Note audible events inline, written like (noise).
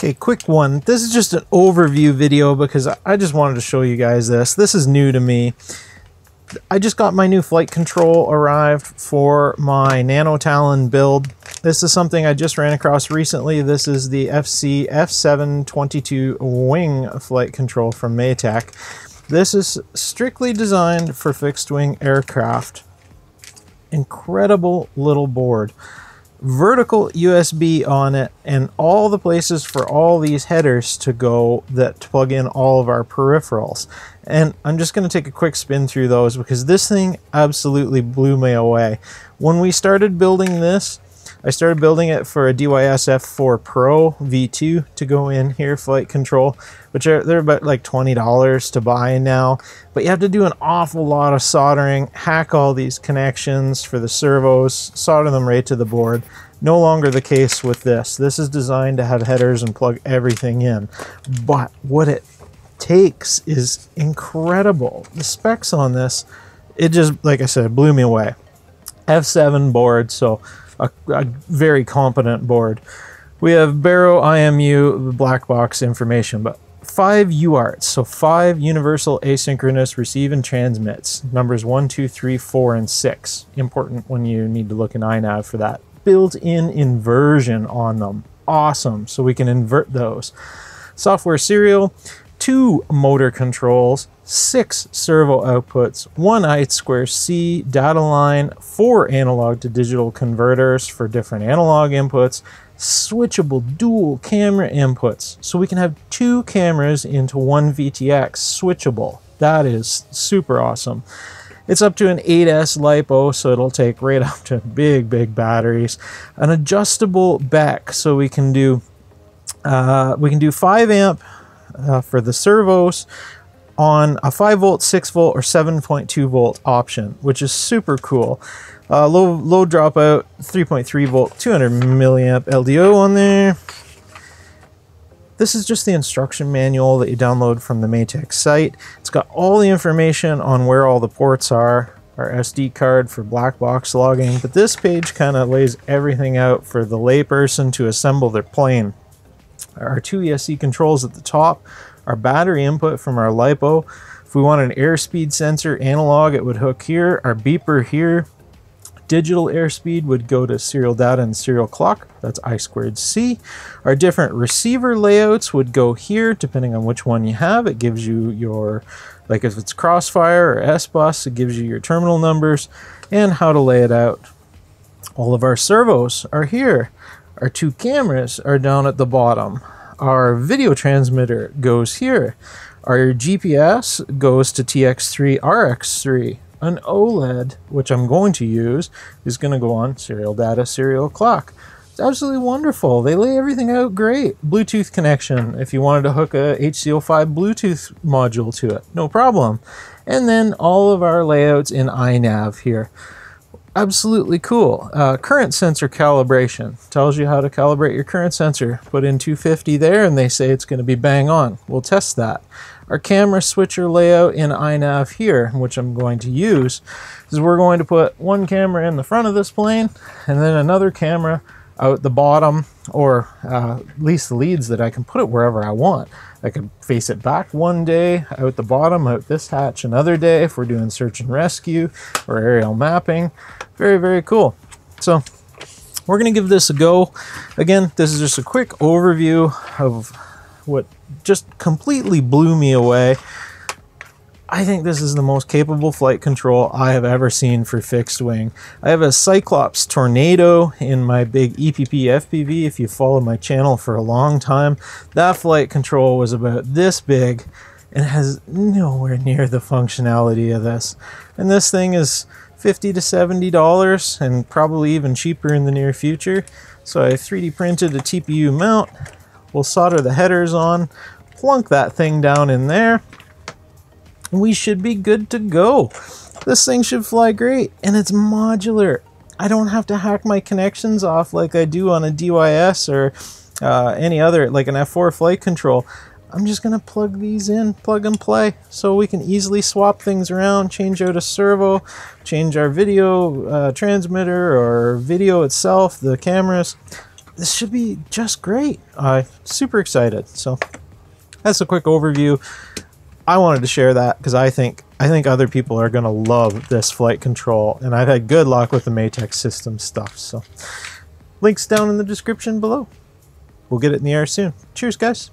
Okay, quick one. This is just an overview video because I just wanted to show you guys this. This is new to me. I just got my new flight control arrived for my Nano Talon build. This is something I just ran across recently. This is the FC F722 wing flight control from Matek. This is strictly designed for fixed wing aircraft. Incredible little board vertical USB on it and all the places for all these headers to go that plug in all of our peripherals. And I'm just going to take a quick spin through those because this thing absolutely blew me away. When we started building this, I started building it for a DYS F4 Pro V2 to go in here, flight control, which are they're about like $20 to buy now. But you have to do an awful lot of soldering, hack all these connections for the servos, solder them right to the board. No longer the case with this. This is designed to have headers and plug everything in. But what it takes is incredible. The specs on this, it just, like I said, blew me away. F7 board, so a, a very competent board. We have Baro IMU black box information, but five UARTs, so five universal asynchronous receive and transmits, numbers one, two, three, four, and six. Important when you need to look in iNav for that. Built-in inversion on them. Awesome, so we can invert those. Software serial, two motor controls, six servo outputs, one I2C data line, four analog to digital converters for different analog inputs, switchable dual camera inputs. So we can have two cameras into one VTX switchable. That is super awesome. It's up to an 8S LiPo, so it'll take right (laughs) up to big, big batteries. An adjustable BEC, so we can do uh, we can do 5 amp uh, for the servos on a 5 volt, 6 volt, or 7.2 volt option, which is super cool. Uh, low low dropout, 3.3 volt, 200 milliamp LDO on there. This is just the instruction manual that you download from the Matek site. It's got all the information on where all the ports are, our SD card for black box logging, but this page kind of lays everything out for the layperson to assemble their plane. Our two ESC controls at the top our battery input from our LiPo. If we want an airspeed sensor analog, it would hook here. Our beeper here. Digital airspeed would go to serial data and serial clock. That's I squared C. Our different receiver layouts would go here, depending on which one you have. It gives you your, like if it's Crossfire or S-Bus, it gives you your terminal numbers and how to lay it out. All of our servos are here. Our two cameras are down at the bottom our video transmitter goes here. Our GPS goes to TX3 RX3. An OLED, which I'm going to use, is going to go on serial data, serial clock. It's absolutely wonderful. They lay everything out great. Bluetooth connection, if you wanted to hook a HC05 Bluetooth module to it, no problem. And then all of our layouts in iNav here absolutely cool. Uh, current sensor calibration tells you how to calibrate your current sensor. Put in 250 there and they say it's going to be bang on. We'll test that. Our camera switcher layout in iNav here, which I'm going to use, is we're going to put one camera in the front of this plane and then another camera out the bottom or uh, at least the leads that I can put it wherever I want. I can face it back one day, out the bottom, out this hatch another day if we're doing search and rescue or aerial mapping. Very, very cool. So we're to give this a go. Again, this is just a quick overview of what just completely blew me away. I think this is the most capable flight control I have ever seen for fixed wing. I have a Cyclops Tornado in my big EPP FPV. If you follow my channel for a long time, that flight control was about this big and has nowhere near the functionality of this. And this thing is 50 to 70 dollars and probably even cheaper in the near future. So I 3D printed a TPU mount. We'll solder the headers on, plunk that thing down in there we should be good to go. This thing should fly great, and it's modular. I don't have to hack my connections off like I do on a DYS or uh, any other, like an F4 flight control. I'm just going to plug these in, plug and play, so we can easily swap things around, change out a servo, change our video uh, transmitter or video itself, the cameras. this should be just great. I'm super excited. So that's a quick overview. I wanted to share that because I think I think other people are going to love this flight control, and I've had good luck with the Matek system stuff. So links down in the description below. We'll get it in the air soon. Cheers, guys.